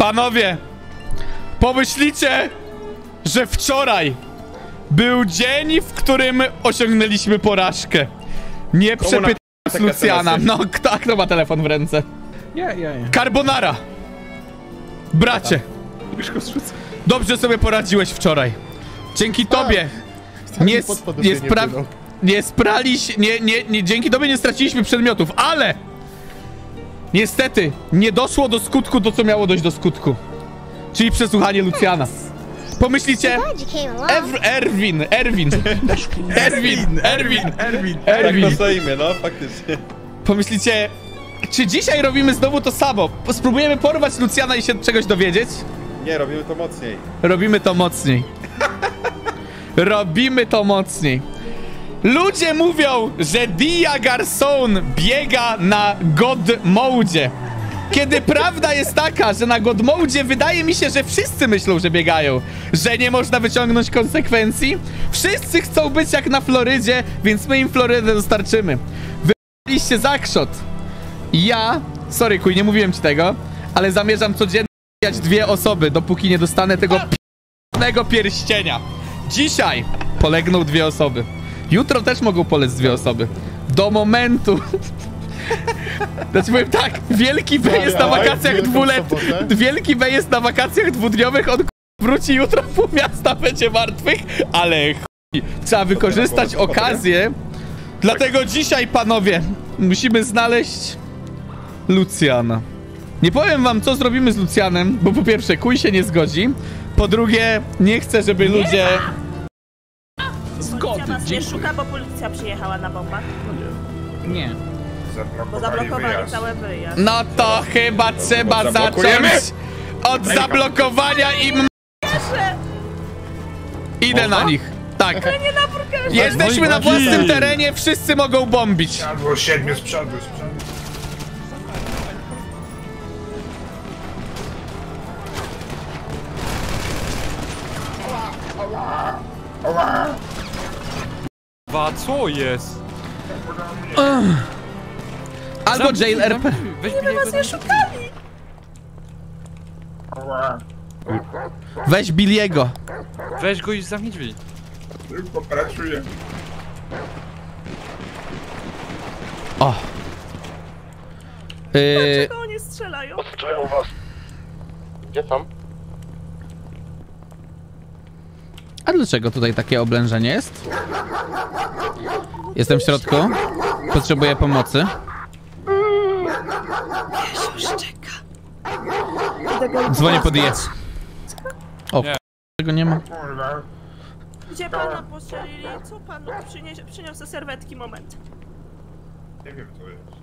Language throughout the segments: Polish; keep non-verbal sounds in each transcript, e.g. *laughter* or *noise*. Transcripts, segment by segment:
Panowie, pomyślicie, że wczoraj był dzień, w którym osiągnęliśmy porażkę. Nie przepytając Lucjana. No, kto, kto ma telefon w ręce? Ja, ja, ja. Carbonara! Bracie, zrzucę. dobrze sobie poradziłeś wczoraj. Dzięki tobie nie, nie, spra nie spraliś, nie, nie, nie, dzięki tobie nie straciliśmy przedmiotów, ale niestety nie doszło do skutku to, co miało dojść do skutku. Czyli przesłuchanie Lucjana. Pomyślicie. Ew Erwin, Erwin, Erwin, Erwin, Erwin. Tak Erwin. to stoimy, no faktycznie. Pomyślicie, czy dzisiaj robimy znowu to samo? Spróbujemy porwać Lucjana i się czegoś dowiedzieć? Nie, robimy to mocniej. Robimy to mocniej. *laughs* Robimy to mocniej. Ludzie mówią, że Dia Garçon biega na God Mode. Kiedy prawda jest taka, że na God Mode wydaje mi się, że wszyscy myślą, że biegają, że nie można wyciągnąć konsekwencji. Wszyscy chcą być jak na Florydzie, więc my im Florydę dostarczymy. Wybraliście zakrzot. Ja, sorry kuj, nie mówiłem ci tego, ale zamierzam codziennie dwie osoby, dopóki nie dostanę tego p***nego pierścienia. Dzisiaj polegną dwie osoby. Jutro też mogą polec dwie osoby. Do momentu... Znaczy powiem tak, Wielki B jest na wakacjach Wielką dwulet... sobotę. Wielki B jest na wakacjach dwudniowych, on k- wróci jutro, pół miasta będzie martwych, ale chuj, trzeba wykorzystać okazję. Dlatego dzisiaj, panowie, musimy znaleźć Lucjana. Nie powiem wam, co zrobimy z Lucjanem, bo po pierwsze, kuj się nie zgodzi. Po drugie, nie chcę, żeby ludzie... Policja nas nie szuka, bo policja przyjechała na bombach. Nie. Bo zablokowali cały wyjazd. No to chyba trzeba zacząć Zablokujemy? od zablokowania im... Idę na nich. Tak. Nie na burgerze! Jesteśmy na własnym terenie, wszyscy mogą bombić. Albo siedmiu z przodu, z przodu. Dwa, co jest? Albo jail RP. Weź My was nie szukali! Weź Billiego. Weź go i zamknij drzwi. Tylko pracuję. O. Yy, Dlaczego oni strzelają? A dlaczego tutaj takie oblężenie jest? Jestem w środku. Potrzebuję pomocy. Dzwonię pod je. O, Nie. tego nie ma. Gdzie pana postrzelili? Co pan przyniesie? Przyniosę serwetki, moment. Nie wiem co jest.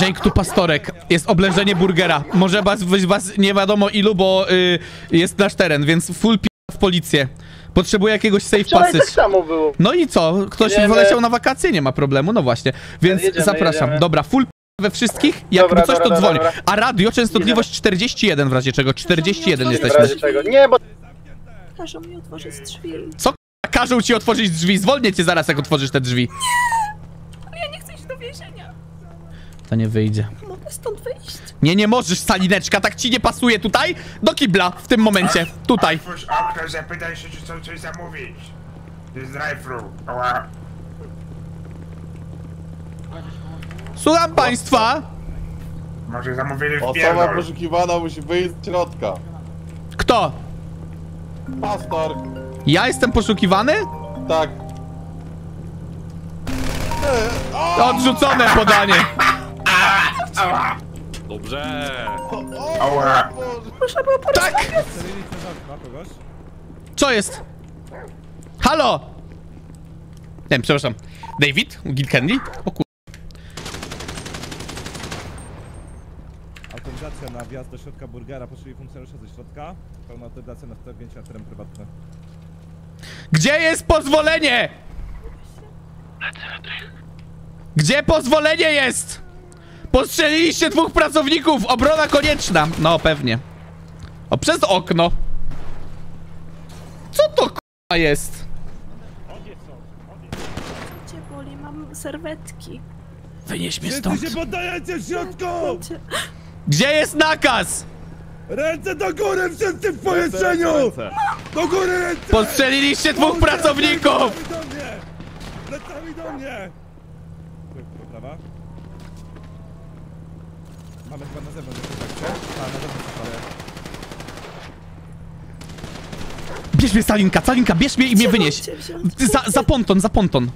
Jake tu pastorek. Jest oblężenie burgera. Może was, was, nie wiadomo ilu, bo y, jest nasz teren, więc full p w policję. Potrzebuję jakiegoś safe passage. samo było. No i co? Ktoś Jedziemy. wyleciał na wakacje, nie ma problemu, no właśnie. Więc Jedziemy, zapraszam. jedziemy. Dobra, full p we wszystkich. Jakby Dobra, coś, to dobra, dzwoń. dobra. A radio, częstotliwość 41 w razie czego. 41 W jesteśmy. razie czego. Nie, bo Każą mi otworzyć drzwi. Co k***a, każą ci otworzyć drzwi? Zwolnię cię zaraz, jak otworzysz te drzwi. Ja nie chcę iść do więzienia. To nie wyjdzie. Mogę stąd wyjść? Nie, nie możesz, salineczka, tak ci nie pasuje tutaj? Do kibla, w tym momencie. Tutaj. Otwórz okno, zapytaj się, czy chcą coś zamówić. To jest drive-thru. Słucham państwa. Może zamówili w Osoba pierdol. poszukiwana musi wyjść z środka. Kto? Pastor, Ja jestem poszukiwany? tak. Odrzucone podanie. Dobrze. Ała. Tak! Co jest? Halo! Nie, przepraszam. David? Gil Candy? O kur... Autoryzacja na wjazd do środka burgera, poszli funkcjonariusze ze środka. Pełna autoryzacja na wtargnięcie na teren prywatny. Gdzie jest pozwolenie? Gdzie pozwolenie jest? Postrzeliliście dwóch pracowników! Obrona konieczna! No, pewnie. O, przez okno. Co to k***a jest? Cię boli, mam serwetki. Wynieś mnie Wszyscy stąd. się poddajecie w środku! Gdzie jest nakaz? Ręce do góry, wszyscy w pomieszczeniu! Do góry ręce! Postrzeliliście dwóch pracowników! Plecami do mnie! Plecami do mnie! Do prawa. Mamy chyba na zewnątrz, jak tak, A, na zewnątrz prawie. Bierz mnie, Salinka, Salinka, bierz mnie i mnie wynieś. Za, za ponton, za ponton.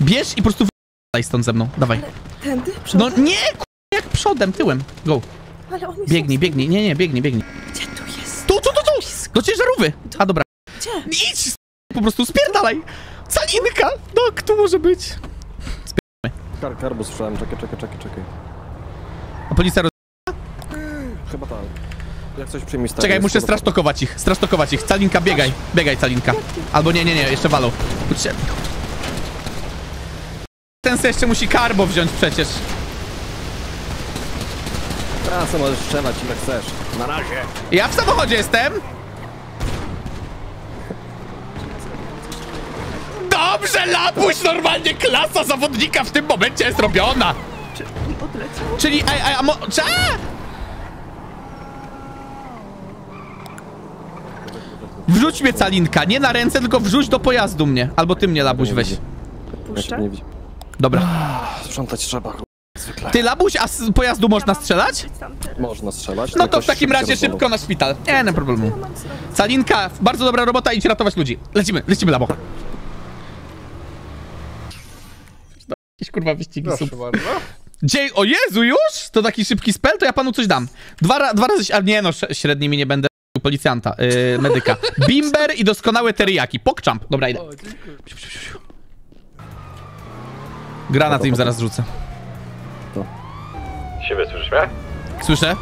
Bierz i po prostu wy... stąd ze mną, dawaj. Tędy? No Przodem? nie, k- jak przodem, tyłem. Go, Ale oni biegnij, są... biegnij, nie, nie, biegnij, biegnij. Gdzie tu jest? Tu, tu, tu, tu! Do ciężarówy! A dobra. Gdzie? Idź! s- Po prostu spierdalaj! Salinka! No, kto może być? Kar karbu słyszałem, czekaj, czekaj, czekaj, czekaj. A policja roz... Chyba tak. Jak coś przyjmij stary, Czekaj, muszę strasztokować ich, strasztokować ich. Salinka, biegaj, biegaj, Salinka. Albo nie, nie, nie, jeszcze walą. Ucie- Ten se jeszcze musi karbo wziąć przecież. Teraz możesz strzelać ile chcesz. Na razie. Ja w samochodzie jestem! Dobrze, Lapuś! Normalnie klasa zawodnika w tym momencie jest robiona! Odleciał? Czyli, a, a, a mo... Wrzuć mnie, Calinka, nie na ręce, tylko wrzuć do pojazdu mnie. Albo ty mnie, Labuś, weź. Puszczę? Dobra. Sprzątać trzeba, zwykle. Ty, Labuś, a z pojazdu można strzelać? Można strzelać. No to w takim razie szybko na szpital. Nie, nie problemu. Calinka, bardzo dobra robota, idź ratować ludzi. Lecimy, lecimy, Labo. Jakieś kurwa wyścigi Proszę bardzo. Dzień, o Jezu, już? To taki szybki spell? To ja panu coś dam. Dwa, ra, dwa razy, a nie no, średnimi nie będę policjanta, yy, medyka. Bimber i doskonałe teriyaki. Pokczamp. Dobra, idę. Granat im zaraz rzucę. Siebie słyszysz mnie? Słyszę?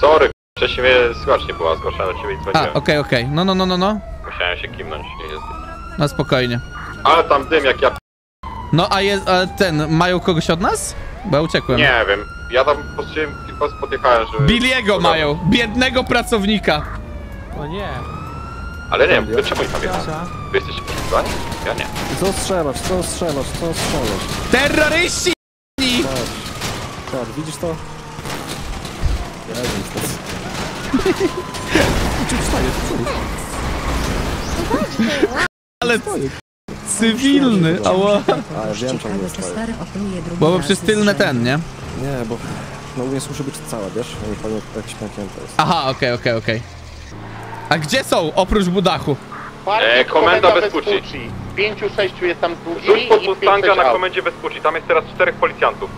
Sorry, wcześniej mnie słuchacz nie była, zgłaszałem do ciebie i A, dzwoniłem. okej, okej. No, no, no, no, no. Musiałem się kimnąć. nie jest- No spokojnie. Ale tam dym jak ja... No, a, jest, a ten, mają kogoś od nas? Bo ja uciekłem. Nie wiem, ja tam po prostu kilka podjechałem, żeby... Billiego mają, biednego pracownika. O nie. Ale nie wiem, wy czemu ich tam jechać? Wy jesteście poszukiwani? Ja nie. Co strzelasz, co strzelasz, co strzelasz? Terroryści! Patrz. Patrz, widzisz to? Ja wiem, to jest... Ale cywilny, ała. A, ja wiem czemu to. Bo przez tylne ten, nie? Nie, bo... No u mnie muszę być cała, wiesz? Nie pęknięte jest. Aha, okej, okej, okej. A gdzie są, oprócz Budachu? E, komenda bez płci. Pięciu, sześciu jest tam z długimi Rzuć pod Mustanga na komendzie bez płci, tam jest teraz czterech policjantów.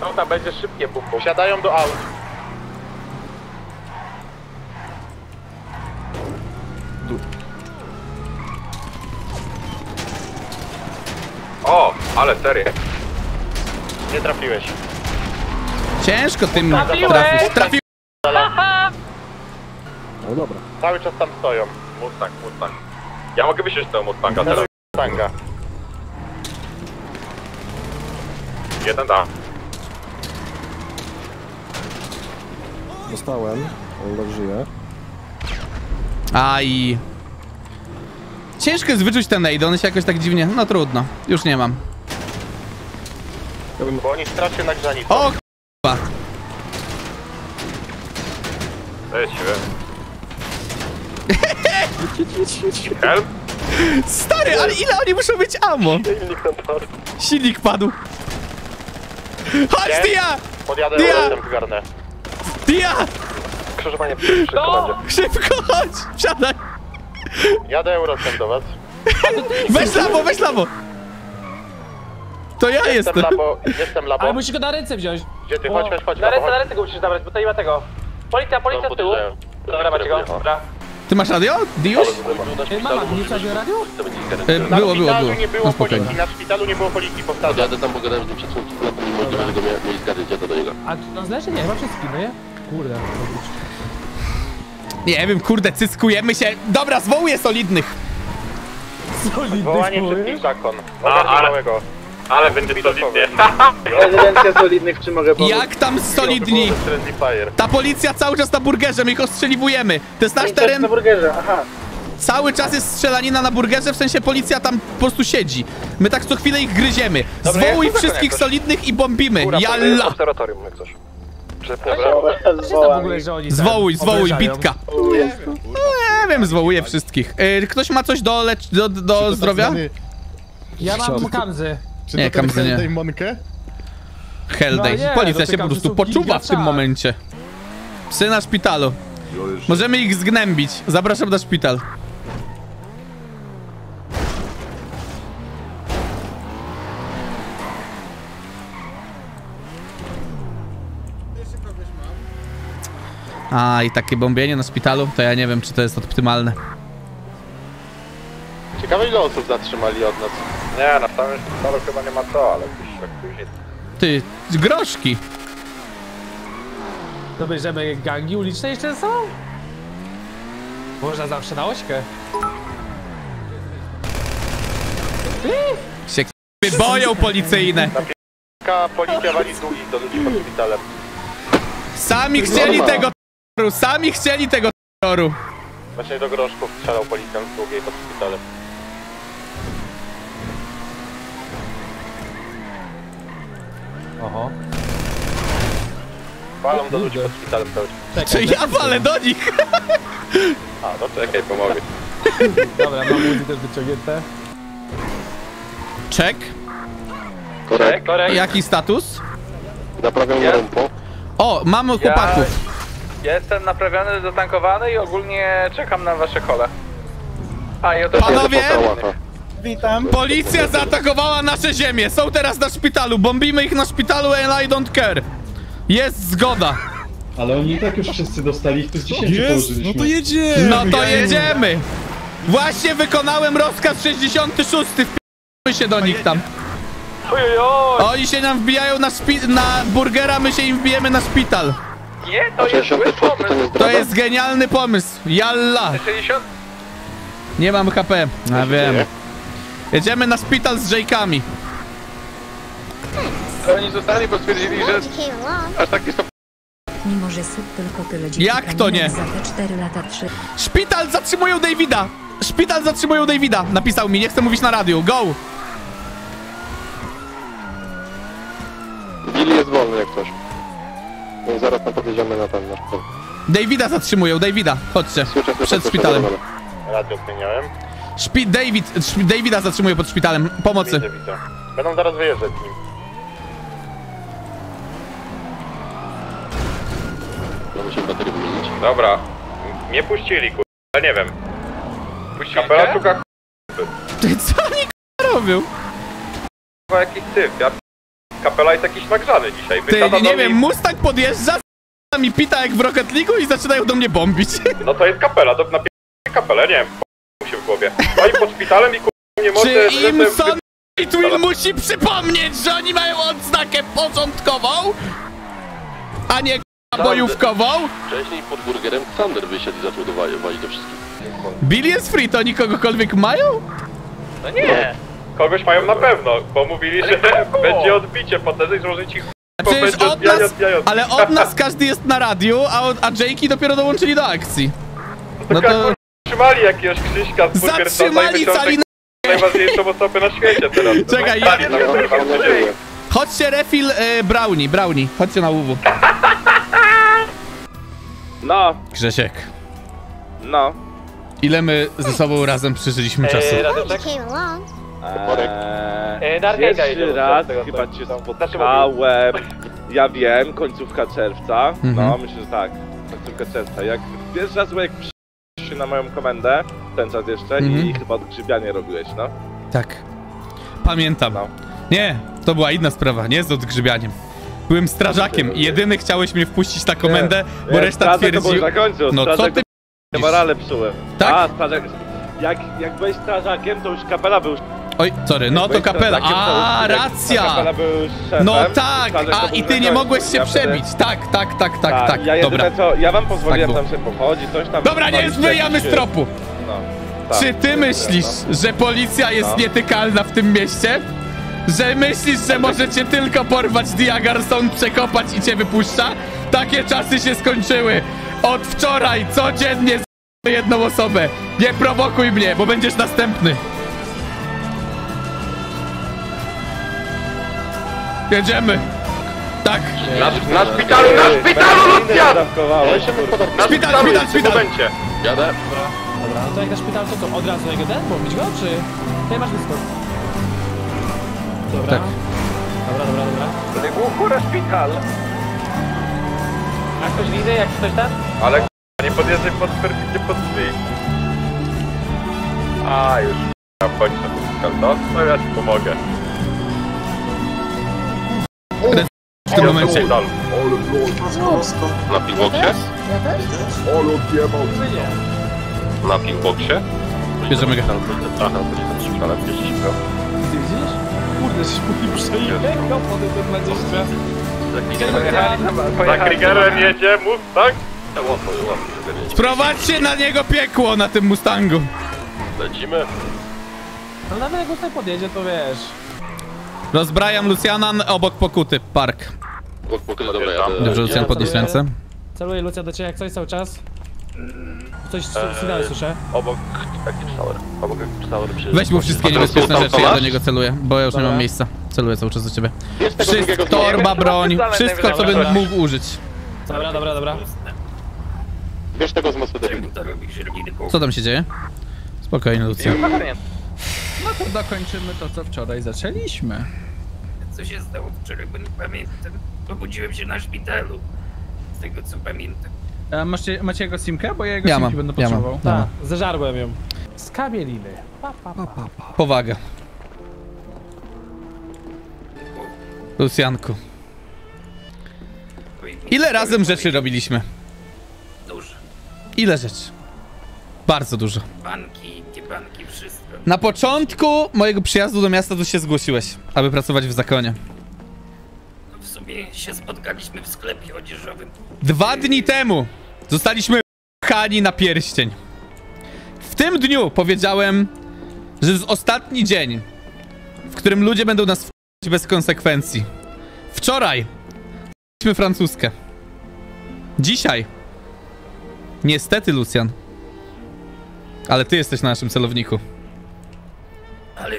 No tam będzie szybkie bum bum. Wsiadają do aut. O, ale serio. Nie trafiłeś. Ciężko tym trafić. Trafił. No dobra. Cały czas tam stoją. Mustang, Mustang. Ja mogę wysiąść z tego Mustanga teraz. Tanga. Jeden da. Dostałem. On dobrze żyje. Aj. Ciężko jest wyczuć ten nade, one się jakoś tak dziwnie... No trudno, już nie mam. Bo oni strasznie nagrzani są. O k***a. Siły. *laughs* Help? Stary, ale ile oni muszą mieć ammo? Silnik padł. Chodź, Gdzie? Dia! Podjadę Ja! eurosem zgarnę. Dia! Krzyżowanie przy komendzie. Szybko, chodź! Wsiadaj! Jadę eurosem do was. Weź labo, weź labo! To ja Jestem jestem. labo, jestem labo. Ale musisz go na ręce wziąć. Gdzie ty? Chodź, chodź, chodź. Na ręce, na ręce go musisz zabrać, bo tutaj nie ma tego. Policja, policja z tyłu. Dobra, macie go. Dobra. Ty masz radio? Diusz? Mama, nie wziąć radio? E, Na Było, było, szpitalu było. nie było spokojnie. policji, na szpitalu nie było policji, powtarzam. Jadę tam pogadałem z nim przed chwilą, na nie możliwe, że go mia- mieli zgarnić, jadę do niego. A czy on zleży? Nie, chyba wszystkim, no nie? Kurde. Nie wiem, kurde, cyskujemy się. Dobra, zwołuję solidnych. Wołanie wszystkich zakon. A, Ogarnij ale- małego. Ale będzie solidnie. Rezydencja *laughs* solidnych, czy mogę Jak tam solidni? Friendly fire. Ta policja cały czas na burgerze, my ich ostrzeliwujemy. To jest nasz teren. burgerze, aha. cały czas jest strzelanina na burgerze, w sensie policja tam po prostu siedzi. My tak co chwilę ich gryziemy. Dobra, Zwołuj wszystkich solidnych i bombimy. Jalla! obserwatorium, jak coś. Ogóle, że oni Zwołuj, tam zwołuj, bitka. Nie wiem, zwołuję wszystkich. Y, Ktoś ma coś do, lecz... do, do zdrowia? Ja mam kamzy. Nie, kamzy nie. Hellday. No nie, Policja to się po prostu są poczuwa w tym momencie. Psy na szpitalu. Możemy ich zgnębić. Zapraszam na szpital. A, i takie bombienie na szpitalu, to ja nie wiem, czy to jest optymalne. Ciekawe ile osób zatrzymali od nas. Nie, na samym szpitalu chyba nie ma co, ale gdzieś tak później. Ty, groszki. To bierzemy gangi uliczne jeszcze są? Można zawsze na ośkę. Się boją policyjne. Policja wali długi do ludzi pod szpitalem. Sami chcieli tego sami chcieli tego terroru. Właśnie do groszków strzelał policjant z długiej pod szpitalem. Oho. Walą do ludzi pod szpitalem cały czas. Czy ja walę do nich? A, no czekaj, pomogę. Dobra, mam Uzi też wyciągnięte. Czek. Korek? Korek? Jaki status? Naprawiam Ja? rumpo. O, mamy chłopaków. Ja jestem naprawiony, zatankowany i ogólnie czekam na wasze kole. A, o to Panowie, Witam. policja zaatakowała nasze ziemię. Są teraz na szpitalu. Bombimy ich na szpitalu and I don't care. Jest zgoda. Ale oni i tak już wszyscy dostali, ich tu z 10 Jest, no to jedziemy. No to jedziemy. Właśnie wykonałem rozkaz 66. Wpijamy się do nich tam. Ojojoj! Oni się nam wbijają na, szpi- na burgera, my się im wbijemy na szpital. Nie, to jest zły pomysł. To jest genialny pomysł. Jalla. 60? Nie mam HP. A wiem. Jedziemy na szpital z Jake'ami. Oni zostali, bo stwierdzili, że aż tak jest to Mimo, że sub tylko tyle dzieci Jak to nie? Za te 4 lata 3. Szpital zatrzymują Davida. Szpital zatrzymują Davida. Napisał mi, nie chcę mówić na radiu. Go. Billy jest wolny jak coś. Więc zaraz tam podjedziemy na ten nasz punkt. Davida zatrzymują. Davida. Chodźcie. Przed słyszę, szpitalem. Radio zmieniałem. Szpi David. Szpi Davida zatrzymują pod szpitalem. Pomocy. Widzę, widzę. Będą zaraz wyjeżdżać z nim. Baterię wymienić. Dobra. Nie puścili, kur... Ale nie wiem. Puścili Kapela szuka Ty, co oni k***a robią? k***a jakiś typ. Ja... Kapela jest jakiś nagrzany dzisiaj. Ty, nie do wiem, Mustang podjeżdża, mi pita jak w Rocket League'u i zaczynają do mnie bombić. *laughs* No to jest kapela, to na kapelę, nie wiem. mu się w głowie. No i pod szpitalem i kur... nie może... Czy im Son i Twill musi przypomnieć, że oni mają odznakę początkową, a nie k***a bojówkową? Wcześniej pod burgerem Thunder wysiadł i zaczął dowalić do wszystkich. Bill jest free, to oni kogokolwiek mają? No nie. Kogoś mają na pewno, bo mówili, że będzie odbicie potem i złożyć ich przecież będzie od nas, ale od nas każdy jest na radiu, a, od- a Jakey dopiero dołączyli do akcji. No to Trzymali jakiegoś Krzyśka z zatrzymali cali najważniejszą osobę na świecie teraz. *laughs* Czekaj, ja-. Chodźcie refill e, brownie, brownie, chodźcie na UW. *laughs* No, Grzesiek, no. ile my ze sobą razem przeżyliśmy czasu? Eee, pierwszy raz chyba cię spotkałem, ja wiem, końcówka czerwca, no Mhm. myślę, że tak, końcówka czerwca, jak pierwszy raz jak przyszedłeś na moją komendę, ten czas jeszcze Mhm. i chyba odgrzybianie robiłeś, no. Tak. Pamiętam. No. Nie, to była inna sprawa, nie z odgrzybianiem. Byłem strażakiem i jedyny chciałeś mnie wpuścić na komendę, bo Nie, reszta strażak to twierdziła... No co strażak ty... to morale psułem. Tak? A, strażak, jak, jak byłeś strażakiem, to już kapela był Oj, sorry, no to kapela. A, racja! No tak, a i ty nie mogłeś się przebić. Tak, tak, tak, tak, tak. Ja Dobra. co, ja wam pozwoliłem Tak tam sobie pochodzić, coś tam... Dobra, nie zmyjamy z tropu. No, tak. Czy ty myślisz, że policja jest No. nietykalna w tym mieście? Że myślisz, że możecie tylko porwać Diagarson, przekopać i cię wypuszcza? Takie czasy się skończyły. Od wczoraj codziennie jedną osobę. Nie prowokuj mnie, bo będziesz następny. Jedziemy. Tak. Na, na szpitalu, na szpitalu, Lucja! Na Szpital, szpitalu szpital, jest w tym szpital. momencie. Jadę. Dobra, no to jak na szpital, to co? Od razu niego ten? Bombić go, czy... Tutaj masz blisko. Dobra. Tak. Dobra, dobra, dobra. Góra szpital. A ktoś widzę, jak ktoś ten? Ale k***a, nie podjeżdżaj pod perfidnie pod drzwi. A, już k***a, chodź na skal. No, no ja ci pomogę. W tym momencie. Na pillboxie? Na pillboxie? Bierzemy go. Aha, to się tam szpitala wieźliśmy. Widzisz? Kurde, się mówi przejechał po tym 20. Za Kriegerem jedzie Mustang? Prowadźcie na niego piekło na tym Mustangu. Lecimy. No nawet jak tutaj podjedzie, to wiesz. Rozbrajam Lucjanan obok pokuty. Park. Dobra, jadę. Dobrze, Lucjan, podnieś ręce. Celuję Lucja do ciebie jak coś cały czas. Coś sygnał słyszę. Obok Active Tower. Obok Active Tower przy... Weź mu wszystkie niebezpieczne rzeczy, ja do niego celuję, bo ja już nie mam miejsca. Celuję cały czas do ciebie. Wszystko, torba, broń, wszystko co bym mógł użyć. Dobra, dobra, dobra. Wiesz tego z Mercedesem. Co tam się dzieje? Spokojnie, Lucjan. No to dokończymy to, co wczoraj zaczęliśmy. Co się stało wczoraj, bo nie pamiętam. Obudziłem się na szpitalu. Z tego co pamiętam. A macie, macie jego simkę? Bo ja jego Ja simki mam, będę ja mam. potrzebował. Tak, zeżarłem ją. Z kamieliny. Pa, pa, pa. Powaga. Lucjanku. Ile razem rzeczy robiliśmy? Dużo. Ile rzeczy? Bardzo dużo. Banki, banki, wszystko. Na początku mojego przyjazdu do miasta tu się zgłosiłeś, aby pracować w zakonie. No w sumie się spotkaliśmy w sklepie odzieżowym. Dwa dni temu zostaliśmy chani na pierścień. W tym dniu powiedziałem, że to jest ostatni dzień, w którym ludzie będą nas f***ć bez konsekwencji. Wczoraj f***liśmy francuskę. Dzisiaj niestety, Lucjan, ale ty jesteś na naszym celowniku. Ale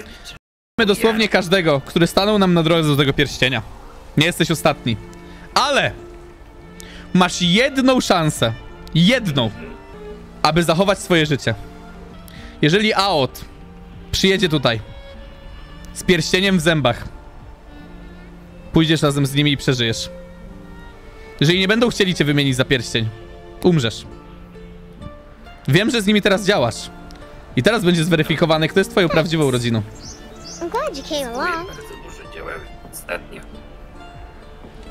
My dosłownie każdego, który stanął nam na drodze do tego pierścienia. Nie jesteś ostatni. Ale masz jedną szansę. Jedną. Aby zachować swoje życie. Jeżeli Aot przyjedzie tutaj z pierścieniem w zębach, pójdziesz razem z nimi i przeżyjesz. Jeżeli nie będą chcieli cię wymienić za pierścień, umrzesz. Wiem, że z nimi teraz działasz. I teraz będzie zweryfikowane, kto jest twoją prawdziwą rodziną. I'm glad you came along. bardzo dużo działałem ostatnio.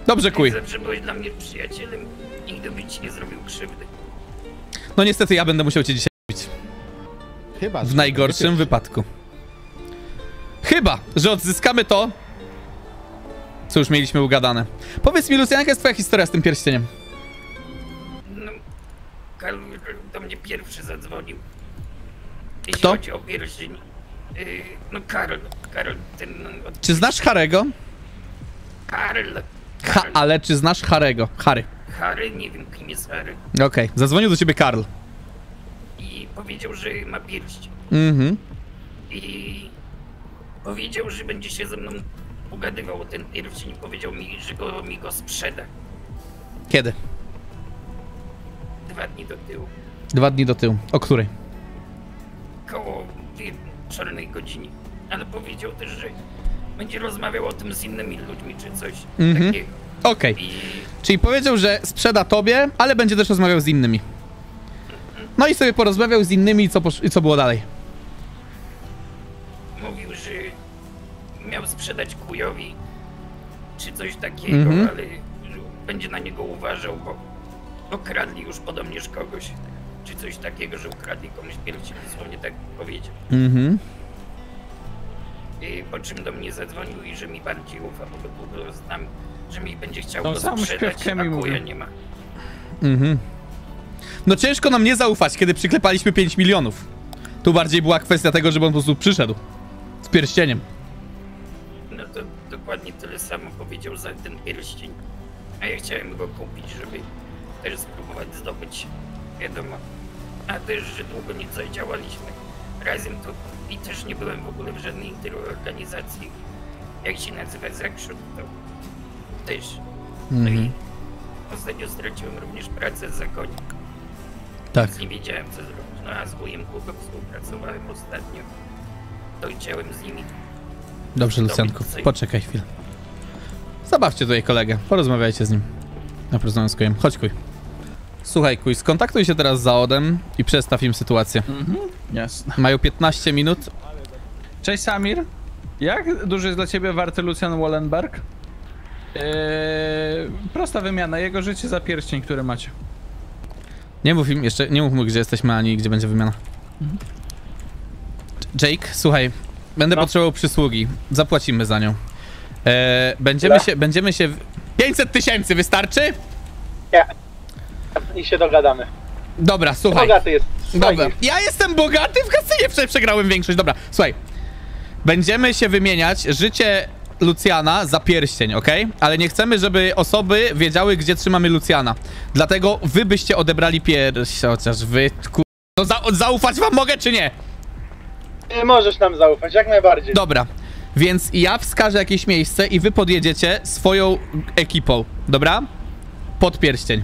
Dobrze, kuj. Zawsze byłeś dla mnie przyjacielem. Nigdy by ci nie zrobił krzywdy. No niestety ja będę musiał cię dzisiaj bić. Chyba. W najgorszym wypadku. Chyba, że odzyskamy to, co już mieliśmy ugadane. Powiedz mi, Lucian, jaka jest twoja historia z tym pierścieniem? Karl do mnie pierwszy zadzwonił. Jeśli Kto? chodzi o pierścień. Yy, no Karl, Karl, ten... Od... Czy znasz Harego? Karl, Ha, ale czy znasz Harego? Harry. Harry, nie wiem kim jest Harry. Okej, zadzwonił do ciebie Karl. I powiedział, że ma pierścień. Mhm. I powiedział, że będzie się ze mną ugadywał o ten pierścień. Powiedział mi, że go, mi go sprzeda. Kiedy? Dwa dni do tyłu. Dwa dni do tyłu. O której? Koło wieczornej godzinie. Ale powiedział też, że będzie rozmawiał o tym z innymi ludźmi czy coś Mhm. takiego. Okej. I Czyli powiedział, że sprzeda tobie, ale będzie też rozmawiał z innymi. No i sobie porozmawiał z innymi i co, i co było dalej? mówił, że miał sprzedać kujowi czy coś takiego, Mhm. ale że będzie na niego uważał, bo okradli już podobnież kogoś. Czy coś takiego, że ukradli komuś pierścień, dosłownie tak powiedział. Mhm. I po czym do mnie zadzwonił i że mi bardziej ufa, bo go długo znam, że mi będzie chciał Tą go sprzedać, a nie ma. Mhm. No ciężko nam nie zaufać, kiedy przyklepaliśmy 5 milionów. Tu bardziej była kwestia tego, żeby on po prostu przyszedł. Z pierścieniem. No to dokładnie tyle samo powiedział za ten pierścień. A ja chciałem go kupić, żeby też spróbować zdobyć, wiadomo, A też, że długo nie zadziałaliśmy razem, to i też nie byłem w ogóle w żadnej organizacji. Jak się nazywa Zakrzut, to też. No i Mhm. ostatnio straciłem również pracę w zakonie. Tak. Więc nie wiedziałem co zrobić. No a z wujem Kubą współpracowałem ostatnio. To chciałem z nimi Dobrze, Lucjanku, poczekaj chwilę. Zabawcie tutaj kolegę, porozmawiajcie z nim. Na porozmawiam z Kujem. Chodź, Kuj. Słuchaj, Kuj, skontaktuj się teraz z Zaodem i przedstaw im sytuację. Mhm, jasne. Mają 15 minut. Cześć Samir. Jak duży jest dla ciebie warty Lucian Wallenberg? Eee, prosta wymiana, jego życie za pierścień, który macie. Nie mów im jeszcze, nie mów mu, gdzie jesteśmy, ani gdzie będzie wymiana. Jake, słuchaj, będę potrzebował przysługi. Zapłacimy za nią. E, będziemy Ile? się, będziemy się... w- 500 tysięcy, wystarczy? Nie. I się dogadamy. Dobra, słuchaj. Bogaty jest. Dobra, ja jestem bogaty w kasynie, prze- przegrałem większość. Dobra, słuchaj. Będziemy się wymieniać życie Lucjana za pierścień, ok? Ale nie chcemy, żeby osoby wiedziały, gdzie trzymamy Lucjana. Dlatego wy byście odebrali pierś, chociaż wy, ku... No za zaufać wam mogę, czy nie? Nie możesz nam zaufać, jak najbardziej. Dobra, więc ja wskażę jakieś miejsce i wy podjedziecie swoją ekipą, dobra? Pod pierścień.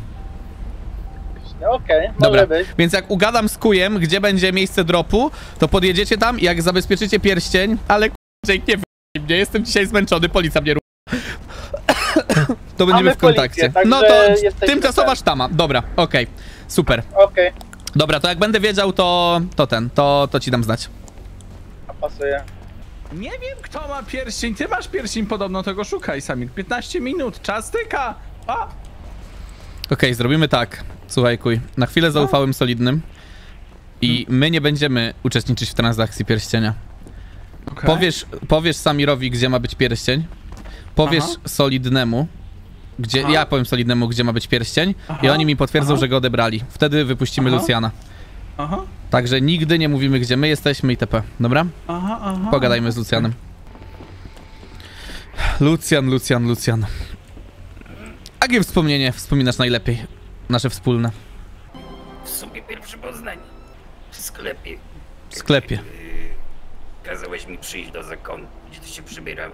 Okej, Dobra, może być. więc jak ugadam z kujem, gdzie będzie miejsce dropu, to podjedziecie tam i jak zabezpieczycie pierścień, ale Jake, nie wy... mnie, jestem dzisiaj zmęczony, policja mnie. To będziemy w kontakcie. policję, no to tymczasowa ten. sztama, dobra, okej, super. Okej, Dobra, to jak będę wiedział, to, to ten, to, to ci dam znać. pasuje. Nie wiem kto ma pierścień, ty masz pierścień podobno, tego szukaj Samir. 15 minut, czas tyka. A! Okej, zrobimy tak. Słuchaj, kuj. Na chwilę zaufałem solidnym i my nie będziemy uczestniczyć w transakcji pierścienia. Okej. Powiesz, powiesz Samirowi, gdzie ma być pierścień. Powiesz Aha. solidnemu, gdzie. Aha. Ja powiem solidnemu, gdzie ma być pierścień, i Aha. oni mi potwierdzą, że go odebrali. Wtedy wypuścimy Aha. Lucjana. Aha, Także nigdy nie mówimy, gdzie my jesteśmy itp. Dobra? aha, aha. Pogadajmy z Lucjanem. Lucjan, Lucjan, Lucjan. Jakie wspomnienie wspominasz najlepiej? Nasze wspólne. w sumie pierwsze poznanie. W sklepie. W sklepie. Yy, kazałeś mi przyjść do zakonu, gdzie ty się przybierał.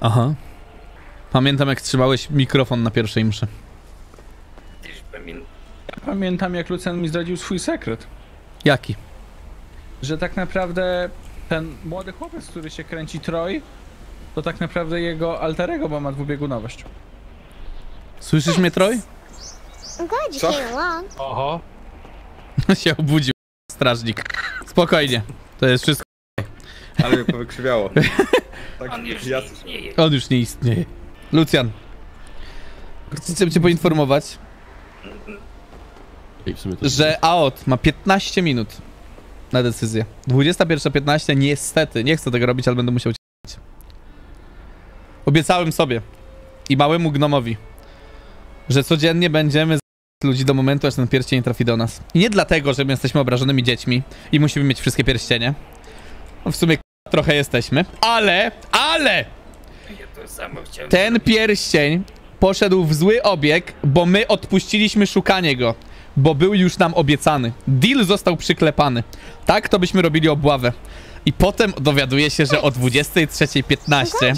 Aha. Pamiętam, jak trzymałeś mikrofon na pierwszej mszy. Też pamiętam. Pamiętam jak Lucian mi zdradził swój sekret. Jaki? Że tak naprawdę ten młody chłopiec, który się kręci Troy, to tak naprawdę jego alterego, bo ma dwubiegunowość. Słyszysz mnie, Troj? Co? Oho. *laughs* się obudził, strażnik. Spokojnie. To jest wszystko. Ale mnie powykrzywiało. *laughs* Tak, On już nie istnieje. On już nie istnieje. Lucjan. Chcę cię poinformować, że AOT ma 15 minut na decyzję. 21.15 niestety, nie chcę tego robić, ale będę musiał cię Obiecałem sobie i małemu gnomowi, że codziennie będziemy ludzi do momentu, aż ten pierścień trafi do nas. I nie dlatego, że my jesteśmy obrażonymi dziećmi i musimy mieć wszystkie pierścienie. No w sumie trochę jesteśmy, ale, ale ten pierścień poszedł w zły obieg, bo my odpuściliśmy szukanie go, bo był już nam obiecany. Deal został przyklepany. Tak, to byśmy robili obławę. I potem dowiaduje się, że o 23.15,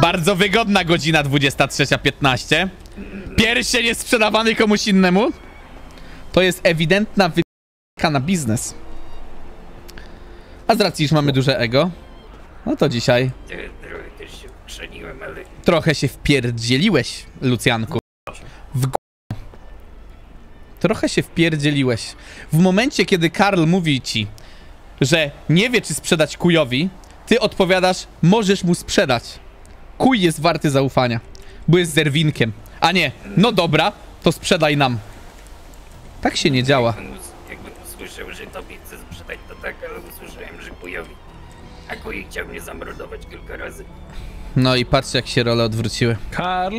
bardzo wygodna godzina 23.15, pierścień jest sprzedawany komuś innemu, to jest ewidentna wypika na biznes. A z racji, iż mamy duże ego, no to dzisiaj trochę się wpierdzieliłeś, Lucjanku. W. Trochę się wpierdzieliłeś. W momencie, kiedy Karl mówi ci, że nie wie, czy sprzedać kujowi, ty odpowiadasz, możesz mu sprzedać. Kuj jest warty zaufania, bo jest zerwinkiem. A nie, no dobra, to sprzedaj nam. Tak się nie działa. jakbym, us- jakbym usłyszał, że tobie chcę sprzedać, to tak, ale usłyszałem, że kujowi. A kuj chciał mnie zamordować kilka razy. No i patrz, jak się role odwróciły. Karl?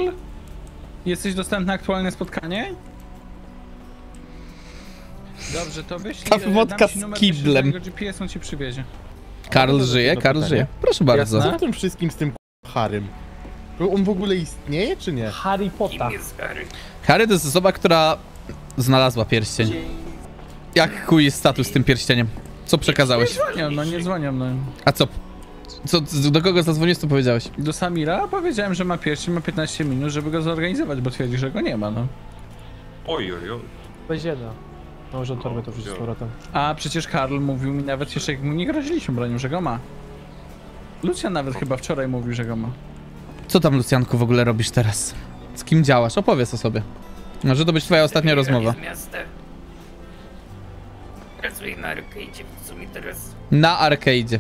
Jesteś dostępny na aktualne spotkanie? Dobrze, to wyślij... Ta e, wodka z numer kiblem. GPS, on ci przywiezie. Karl żyje, Karl żyje. Proszę bardzo. Co w tym wszystkim z tym Harrym? On w ogóle istnieje, czy nie? Harry Potter. Kim jest Harry? Harry to jest osoba, która znalazła pierścień. Jak kuj jest status z tym pierścieniem? Co przekazałeś? Dzwonią, no nie dzwonią, no. A co? Co, do kogo zadzwonisz, co powiedziałeś? Do Samira powiedziałem, że ma pierścień, ma 15 minut, żeby go zorganizować, bo twierdzi, że go nie ma, no. Oj, oj, oj. Jedna. Może torbę to wrzucić z powrotem. A przecież Karl mówił mi nawet jeszcze, jak mu nie groziliśmy bronią, że go ma. Lucian nawet chyba wczoraj mówił, że go ma. Co tam, Lucjanku, w ogóle robisz teraz? Z kim działasz? Opowiedz o sobie. Może to być twoja ostatnia rozmowa. Pracuję na arcade'zie, w sumie teraz. Na arcade'zie.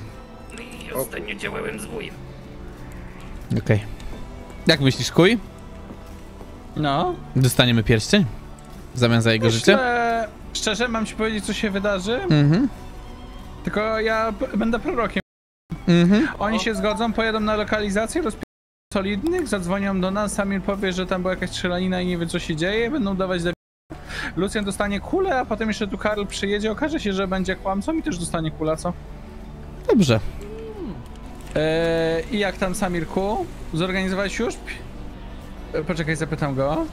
No i ostatnio działałem z wujem. Okej. Jak myślisz, kuj? No. Dostaniemy pierścień? W zamian za jego życie? Szczerze mam ci powiedzieć, co się wydarzy, Mhm. tylko ja będę prorokiem. Mhm. Oni się zgodzą, pojadą na lokalizację, rozpią solidnych, zadzwonią do nas, Samir powie, że tam była jakaś strzelanina i nie wie co się dzieje, będą dawać de... Lucjan dostanie kulę, a potem jeszcze tu Karl przyjedzie, okaże się, że będzie kłamcą i też dostanie kula, co? Dobrze. Eee, I jak tam Samirku? Zorganizowałeś już? E, Poczekaj, zapytam go.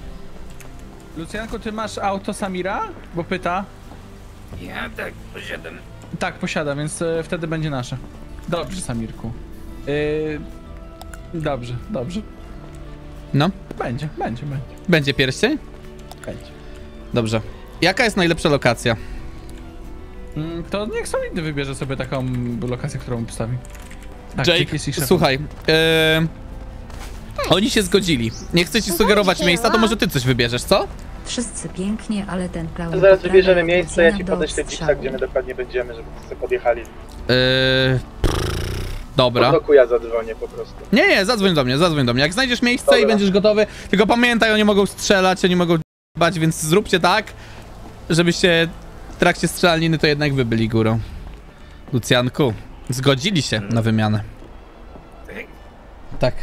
Lucjanku, ty masz auto Samira? Bo pyta. Ja tak posiadam. Tak, posiada, więc e, wtedy będzie nasze. Dobrze, Samirku. Yy, dobrze, dobrze. No. Będzie, będzie, będzie. Będzie pierścień? Będzie. Dobrze. Jaka jest najlepsza lokacja? Mm, to niech solidny wybierze sobie taką lokację, którą postawi. Tak, Jake, słuchaj. E, oni się zgodzili. Nie chcę ci sugerować miejsca, to może ty coś wybierzesz, co? Wszyscy pięknie, ale ten To zaraz wybierzemy miejsce, ja ci podeślę gdzieś gdzie my dokładnie będziemy, żeby wszyscy podjechali. E, dobra. Po roku ja zadzwonię po prostu. Nie, nie, zadzwoń do mnie, zadzwoń do mnie. Jak znajdziesz miejsce i Dobra. będziesz gotowy, tylko pamiętaj, oni mogą strzelać, oni mogą bać, więc zróbcie tak, żebyście w trakcie strzelaniny to jednak wy byli górą. Lucjanku, zgodzili się na wymianę. Tak.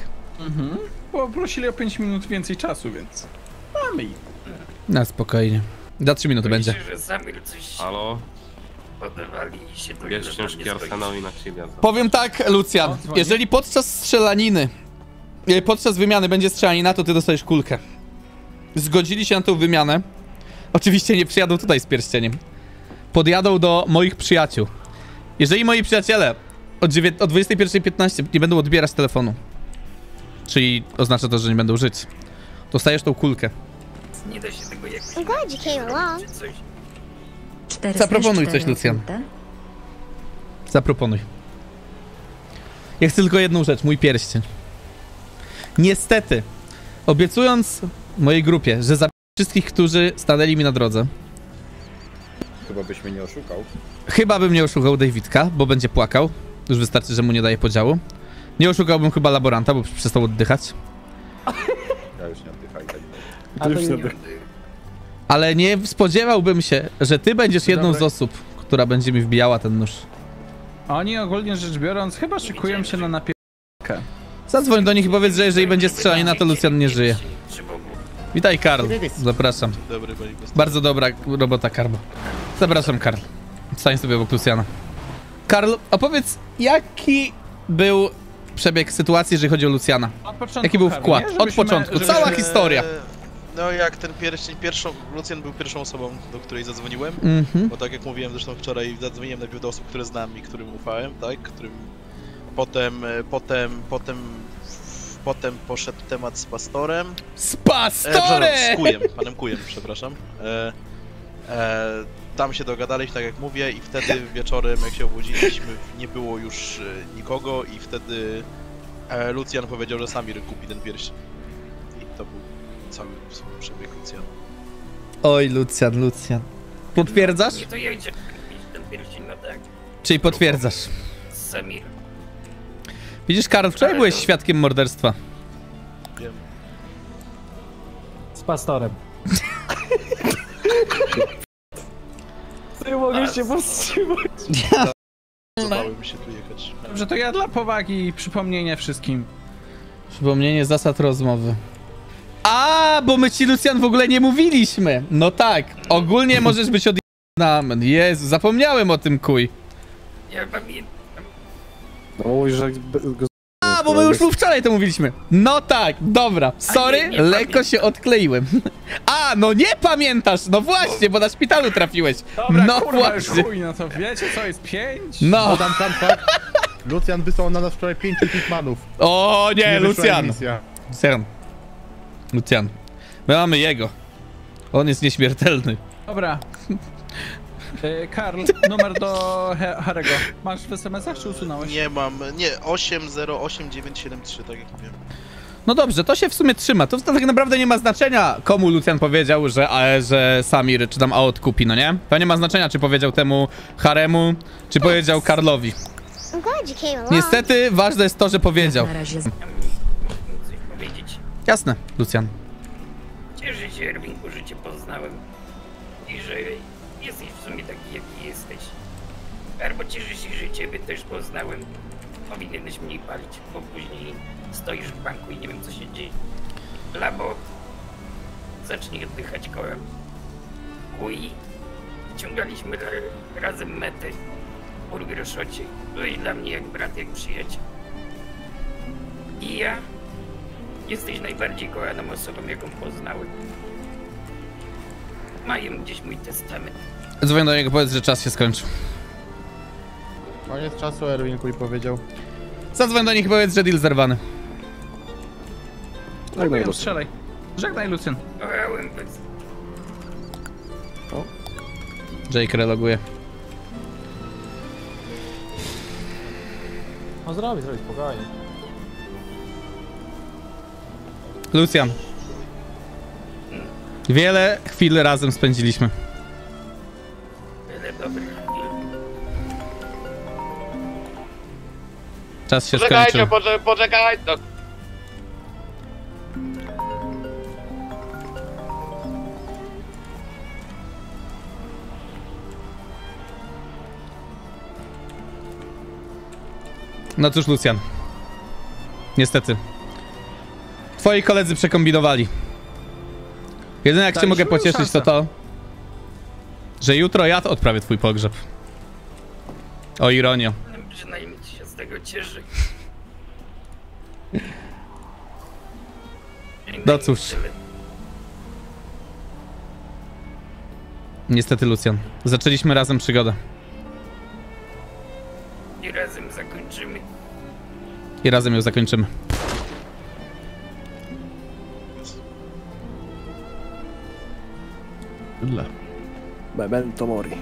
Mhm. Poprosili o 5 minut więcej czasu, więc mamy ich. Na spokojnie. Za 3 minuty będzie. Myślę, że coś Halo? podawali i się książki Arsenał i na ciebie. Powiem tak, Lucjan, jeżeli podczas strzelaniny, e, podczas wymiany będzie strzelanina, to ty dostajesz kulkę. Zgodzili się na tą wymianę. Oczywiście nie przyjadą tutaj z pierścieniem. Podjadą do moich przyjaciół. Jeżeli moi przyjaciele od, dziewię- od 21.15 nie będą odbierać telefonu, czyli oznacza to, że nie będą żyć, dostajesz tą kulkę. Nie da się tego jakoś I'm glad you came along. czy coś. Cztery Zaproponuj coś, Lucjan. Zaproponuj. Ja chcę tylko jedną rzecz, mój pierścień. Niestety, obiecując mojej grupie, że zabiję wszystkich, którzy stanęli mi na drodze, Chyba byś mnie nie oszukał. chyba bym nie oszukał Davidka, bo będzie płakał. Już wystarczy, że mu nie daje podziału. Nie oszukałbym chyba laboranta, bo przestał oddychać. *laughs* Ja już nie oddychaj. tak. A już nie- Ale nie spodziewałbym się, że ty będziesz jedną z osób, która będzie mi wbijała ten nóż. Oni ogólnie rzecz biorąc chyba szykują się na napierkę. Zadzwoń do nich i powiedz, że jeżeli będzie strzelanina, to Lucjan nie żyje. Witaj, Karl. Zapraszam. Bardzo dobra robota, Karbo. Zapraszam, Karl. Stań sobie obok Luciana. Karl, opowiedz, jaki był przebieg sytuacji, jeżeli chodzi o Luciana? Jaki był wkład? nie? Od początku. żebyśmy- Cała historia. No jak ten pierścień, pierwszą, Lucjan był pierwszą osobą, do której zadzwoniłem, Mhm. bo tak jak mówiłem zresztą wczoraj, zadzwoniłem najpierw do osób, które znam i którym ufałem, tak, którym potem, e, potem, potem, potem poszedł temat z pastorem. Z E, pastorem! z kujem, panem kujem, przepraszam. E, e, tam się dogadaliśmy, tak jak mówię, i wtedy *laughs* wieczorem, jak się obudziliśmy, nie było już e, nikogo i wtedy e, Lucjan powiedział, że Samir kupi ten pierścień. I to był cały w sumie przebieg Lucjana. Oj, Lucian, Lucian. Potwierdzasz? Nie to kupić ten pierścień, no tak. Czyli potwierdzasz. Samir. Widzisz, Karl, wczoraj Ale byłeś to- świadkiem morderstwa. Wiem. Z pastorem. *laughs* Nie mogę się powstrzymać. Zdawałem się tu jechać. Dobrze, to ja dla powagi i przypomnienia wszystkim. Przypomnienie zasad rozmowy. A, bo my ci, Lucian, w ogóle nie mówiliśmy. No tak, ogólnie możesz być od... Jezu, zapomniałem o tym, kuj. Ja pamiętam. No mówisz, że go A, bo my już wczoraj to mówiliśmy. No tak, dobra. Sorry, nie, nie lekko się odkleiłem. *laughs* A, no nie pamiętasz. No właśnie, bo na szpitalu trafiłeś. Dobra, no kurwa, już właśnie. chuj, no to wiecie co jest pięć? No. Podam tam fakt. Lucian wysłał na nas wczoraj pięciu hitmanów. O nie, wyszła Lucian. Lucian. Lucian. My mamy jego. On jest nieśmiertelny. Dobra. *laughs* E, Karl, numer do Harego. Masz w SMS-ach czy usunąłeś? Nie mam, nie, 808973, tak jak mówiłem. No dobrze, to się w sumie trzyma. To tak naprawdę nie ma znaczenia, komu Lucian powiedział, że, a, że Samir czy tam Aot kupi, no nie? To nie ma znaczenia, czy powiedział temu Haremu, czy powiedział Karlowi. Niestety ważne jest to, że powiedział. Na razie z... Coś powiedzieć. Jasne, Lucian. Cieszę się, Erwinku, że cię poznałem. I że jesteś w sumie taki, jaki jesteś. Albo cieszę się, że ciebie też poznałem. Powinieneś mniej palić, bo później stoisz w banku i nie wiem, co się dzieje. Labo, zacznij oddychać kołem. Kui, ciągaliśmy ra- razem metę. Burger Szocie. Byłeś dla mnie jak brat, jak przyjaciel. I ja Jesteś najbardziej kochaną osobą, jaką poznałem. Mają gdzieś mój testament. Dzwoń do niego, powiedz, że czas się skończył. Koniec czasu, Erwin Kuj powiedział. Zadzwoń do nich i powiedz, że deal zerwany. Żegnaj, strzelaj. Żegnaj, Lucian. Kochałem bez... Jake reloguje. No zrobi, zrobi, spokojnie. Lucian. Wiele chwil razem spędziliśmy. Chwil. Czas się Poczekajcie, skończył. poczekaj, poczekaj. No. No cóż, Lucian. Niestety. Twoi koledzy przekombinowali. Jedyne jak cię Daliśmy mogę mu pocieszyć to szansę. to, że jutro ja odprawię twój pogrzeb. O ironio. Przynajmniej się z tego cieszę. No cóż. Niestety, Lucian. Zaczęliśmy razem przygodę. I razem zakończymy. I razem ją zakończymy. Memento mori.